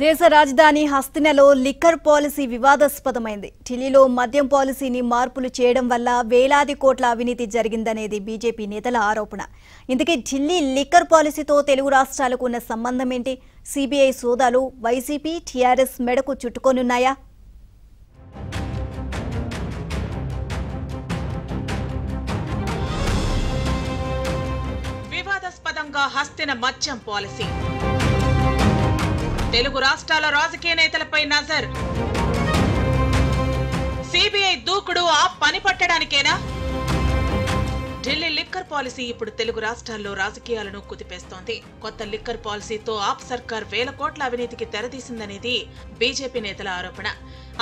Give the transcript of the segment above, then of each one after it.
దేశ రాజధాని హస్తినలో liquor policy వివాదాస్పదమైంది. ఢిల్లీలో మద్యం పాలసీని మార్పులు చేయడం వల్ల వేలాది కోట్ల అవినీతి జరిగిందనేది బీజేపీ నేతల ఆరోపణ. ఇందుకే ఢిల్లీ లిక్కర్ పాలసీతో తెలుగు రాష్ట్రాలకు ఉన్న సంబంధం ఏంటి సిబిఐ సోదాలు వైసీపీ టీఆర్ఎస్ మెడకు చుట్టుకోనున్నాయా? వివాదాస్పదంగా హస్తిన మద్యం పాలసీ. తెలుగు రాష్ట్రాల రాజకీయ నేతలపై నజర్. సిబిఐ దూకుడు ఆ పని పట్టడానికేనా? ఢిల్లీ లిక్కర్ పాలసీ ఇప్పుడు తెలుగు రాష్ట్రాల్లో రాజకీయాలను కుదిపేస్తోంది. కొత్త లిక్కర్ పాలసీతో ఆప్ సర్కార్ వేల కోట్ల అవినీతికి తెరదీసిందనేది బీజేపీ నేతల ఆరోపణ.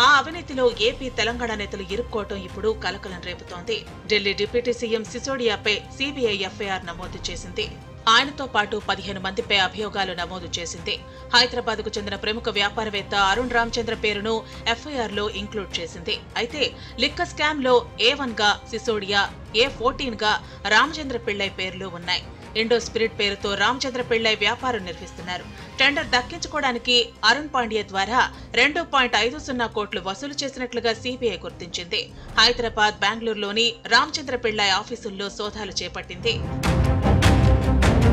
ఆ అవినీతిలో ఏపీ తెలంగాణ నేతలు ఇరుక్కోవటం ఇప్పుడు కలకలం రేపుతోంది. ఢిల్లీ డిప్యూటీ సీఎం సిసోడియాపై సిబిఐ ఎఫ్ఐఆర్ నమోదు చేసింది. ఆయనతో పాటు పదిహేను మందిపై అభియోగాలు నమోదు చేసింది. హైదరాబాద్కు చెందిన ప్రముఖ వ్యాపారవేత్త అరుణ్ రామచంద్ర పేరును ఎఫ్ఐఆర్లో ఇంక్లూడ్ చేసింది. అయితే లిక్కర్ స్కామ్లో ఏ వన్గా సిసోడియా ఏ ఫోర్టీన్గా రామచంద్ర పిళ్ళై పేర్లు ఉన్నాయి. ఇండో స్పిరిట్ పేరుతో రామచంద్ర పిళ్ళై వ్యాపారం నిర్వహిస్తున్నారు. టెండర్ దక్కించుకోవడానికి అరుణ్ పాండ్య ద్వారా రెండు పాయింట్ ఐదు సున్నా కోట్లు వసూలు చేసినట్లుగా సిబిఐ గుర్తించింది. హైదరాబాద్ బెంగళూరులోని రామచంద్ర పిళ్ళై ఆఫీసుల్లో సోదాలు చేపట్టింది. Thank you.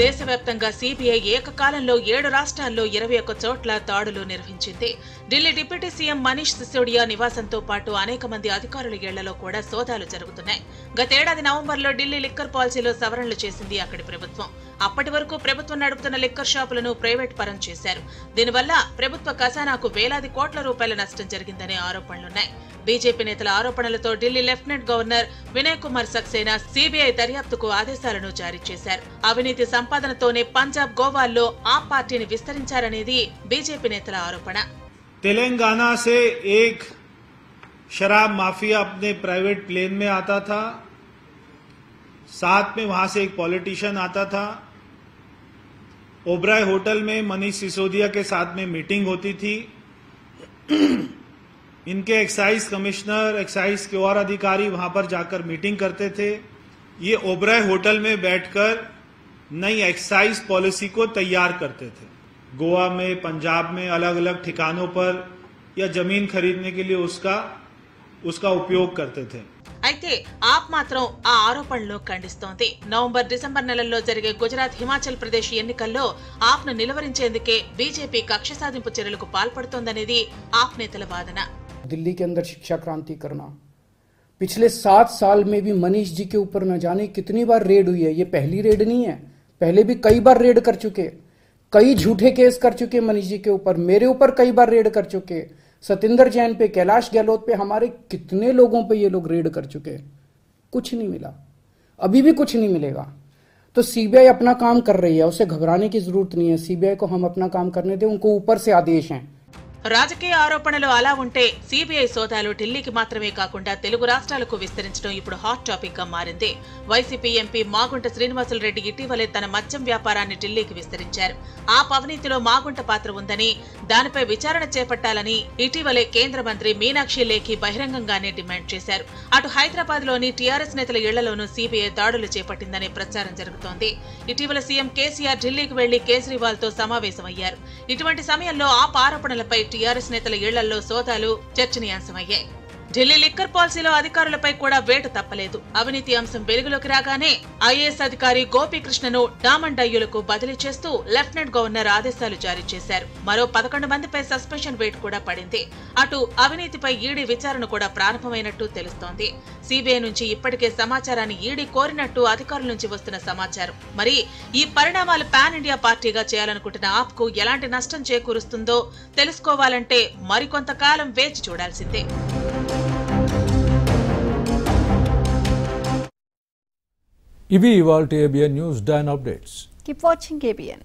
దేశవ్యాప్తంగా సిబిఐ ఏకకాలంలో ఏడు రాష్ట్రాల్లో ఇరవై ఒక్క చోట్ల దాడులు నిర్వహించింది. ఢిల్లీ డిప్యూటీ సీఎం మనీష్ సిసోడియా నివాసంతో పాటు అనేక మంది అధికారుల ఇళ్ళలో కూడా సోదాలు జరుగుతున్నాయి. గతేడాది నవంబర్లో ఢిల్లీ లిక్కర్ పాలసీలో సవరణలు చేసింది అక్కడి ప్రభుత్వం. అప్పటి వరకు ప్రభుత్వం నడుపుతున్న లిక్కర్ షాపులను ప్రైవేట్ పరం చేశారు. దీనివల్ల ప్రభుత్వ ఖజానాకు వేలాది కోట్ల రూపాయల నష్టం జరిగిందనే ఆరోపణలున్నాయి. బీజేపీ నేతల ఆరోపణలతో Delhi lieutenant governor Vinay Kumar Saxena CBI దర్యాప్తుకు ఆదేశాలను జారీ చేశారు. అవినీతి సంపాదనతోనే పంజాబ్ గోవాల్లో ఆ పార్టీని విస్తరించారనేది బీజేపీ నేతల ఆరోపణ तेलंगाना से एक शराब माफिया अपने प्राइवेट प्लेन में आता था साथ में वहां से एक पॉलिटिशियन आता था ओबराय होटल में मनीष सिसोदिया के साथ में मीटिंग होती थी इनके एक्साइज कमिश्नर एक्साइज के और अधिकारी वहां पर जाकर मीटिंग करते थे ये ओबराय होटल में बैठकर नई एक्साइज पॉलिसी को तैयार करते थे गोवा में पंजाब में अलग अलग ठिकानों पर या जमीन खरीदने के लिए उसका उसका उपयोग करते थे అయితే ఆప్ మాత్రం ఆ ఆరోపణలు ఖండిస్తోంది నవంబర్ డిసెంబర్ నెలల్లో జరిగే గుజరాత్ హిమాచల్ ప్రదేశ్ ఎన్నికల్లో ఆప్ ను నిలువరించేందుకే బీజేపీ కక్ష సాధింపు చర్యలకు పాల్పడుతోందనేది ఆప్ నేతల వాదన दिल्ली के अंदर शिक्षा क्रांति करना पिछले सात साल में भी मनीष जी के ऊपर न जाने कितनी बार रेड हुई है ये पहली रेड नहीं है पहले भी कई बार रेड कर चुके, कई झूठे केस कर चुके मनीष जी के ऊपर, मेरे ऊपर कई बार रेड कर चुके। सतेंद्र जैन पे, कैलाश गहलोत पे हमारे कितने लोगों पे ये लोग रेड कर चुके? कुछ नहीं मिला। अभी भी कुछ नहीं मिलेगा। तो सीबीआई अपना काम कर रही है, उसे घबराने की ज़रूरत नहीं है। सीबीआई को हम अपना काम करने दें, उनको ऊपर से आदेश हैं। రాజకీయ ఆరోపణలు అలా ఉంటే సిబిఐ సోదాలు ఢిల్లీకి మాత్రమే కాకుండా తెలుగు రాష్ట్రాలకు విస్తరించడం ఇప్పుడు హాట్ టాపిక్గా మారింది. వైసీపీ ఎంపీ మాగుంట శ్రీనివాసులరెడ్డి ఇటీవలే తన మద్యం వ్యాపారాన్ని ఢిల్లీకి విస్తరించారు. ఆ పవనీతిలో మాగుంట పాత్ర ఉందని దానిపై విచారణ చేపట్టాలని ఇటీవలే కేంద్ర మంత్రి మీనాక్షి లేఖి బహిరంగంగానే డిమాండ్ చేశారు. అటు హైదరాబాద్లోని టీఆర్ఎస్ నేతల ఇళ్ళలోనూ సీబీఐ దాడులు చేపట్టిందనే ప్రచారం జరుగుతోంది. ఇటీవల సీఎం కేసీఆర్ ఢిల్లీకి వెళ్ళి కేజ్రీవాల్తో సమావేశమయ్యారు. ఇటువంటి సమయంలో ఆప్ ఆరోపణలపై టీఆర్ఎస్ నేతల ఇళ్ళలో సోదాలు చర్చనీయాంశమయ్యాయి. ఢిల్లీ లిక్కర్ పాలసీలో అధికారులపై కూడా వేటు తప్పలేదు. అవినీతి అంశం వెలుగులోకి రాగానే ఐఏఎస్ అధికారి గోపీకృష్ణను డామన్ డయ్యులకు బదిలీ చేస్తూ లెఫ్టినెంట్ గవర్నర్ ఆదేశాలు జారీ చేశారు. మరో పదకొండు మందిపై సస్పెన్షన్ వేటు కూడా పడింది. అటు అవినీతిపై ఈడీ విచారణ కూడా ప్రారంభమైనట్టు తెలుస్తోంది. సిబిఐ నుంచి ఇప్పటికే సమాచారాన్ని ఈడీ కోరినట్టు అధికారుల నుంచి వస్తున్న సమాచారం. మరి ఈ పరిణామాలు పాన్ ఇండియా పార్టీగా చేయాలనుకుంటున్న ఆప్కు ఎలాంటి నష్టం చేకూరుస్తుందో తెలుసుకోవాలంటే మరికొంతకాలం వేచి చూడాల్సిందే. ఇవి ఇవాళ ABN news dyne updates keep watching KBN